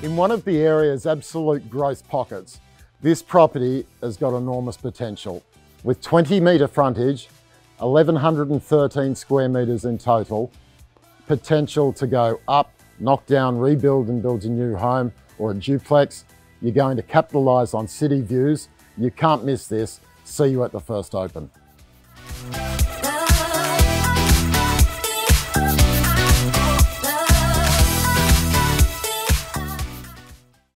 In one of the area's absolute growth pockets, this property has got enormous potential. With 20 metre frontage, 1113 square metres in total, potential to go up, knock down, rebuild and build a new home or a duplex. You're going to capitalise on city views. You can't miss this. See you at the first open.